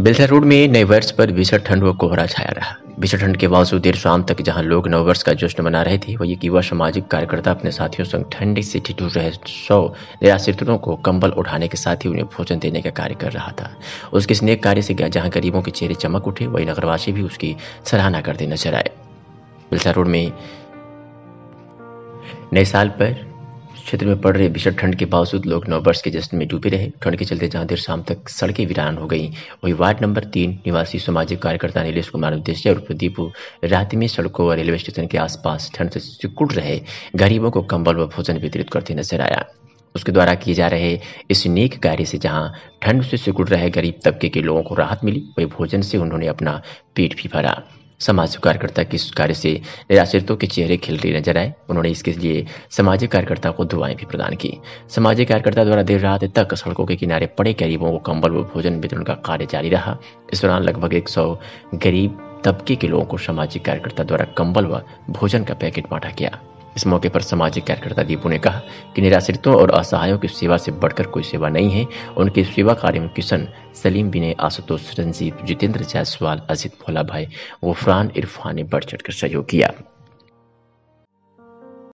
बिल्सा road में नए वर्ष पर भीषण ठंड व कोहरा छाया रहा। भीषण ठंड के बावजूद देर शाम तक जहाँ लोग नववर्ष का जश्न मना रहे थे, वही युवा सामाजिक कार्यकर्ता अपने साथियों संग ठंडी से ठिठुर रहे सौ निराश्रितों को कंबल उठाने के साथ ही उन्हें भोजन देने का कार्य कर रहा था। उसके स्नेक कार्य से जहाँ गरीबों के चेहरे चमक उठे, वही नगरवासी भी उसकी सराहना करते नज़र आए। बिल्सा रोड में नए साल पर क्षेत्र में पड़ रहे भीषण ठंड के बावजूद लोग नववर्ष के जश्न में डूबे रहे। ठंड के चलते जहाँ देर शाम तक सड़कें वीरान हो गई। वही वार्ड नंबर तीन, निवासी सामाजिक कार्यकर्ता नीलेश कुमार उद्देश्य और प्रदीप रात में सड़कों और रेलवे स्टेशन के आसपास ठंड से सिकुड़ रहे। गरीबों को कंबल व भोजन वितरित करते नज़र आया। उसके द्वारा किए जा रहे इस नेक कार्य से जहाँ ठंड से सिकुड़ रहे गरीब तबके के लोगों को राहत मिली, वही भोजन से उन्होंने अपना पेट भी भरा। सामाजिक कार्यकर्ता के कार्य से निराश्रितों के चेहरे खिल रही नज़र आए? उन्होंने इसके लिए सामाजिक कार्यकर्ता को दुआएँ भी प्रदान की। सामाजिक कार्यकर्ता द्वारा देर रात तक सड़कों के किनारे पड़े गरीबों को कंबल व भोजन वितरण का कार्य जारी रहा। इस दौरान लगभग एक सौ गरीब तबके के लोगों को सामाजिक कार्यकर्ता द्वारा कंबल व भोजन का पैकेट बांटा गया। इस मौके पर सामाजिक कार्यकर्ता दीपू ने कहा कि निराश्रितों और असहायों की सेवा से बढ़कर कोई सेवा नहीं है। उनके सेवा कार्य में किशन, सलीम विनय, आशुतोष, रंजीत, जितेंद्र जायसवाल, अजित भोला भाई गुफरान इरफान ने बढ़ चढ़कर सहयोग किया।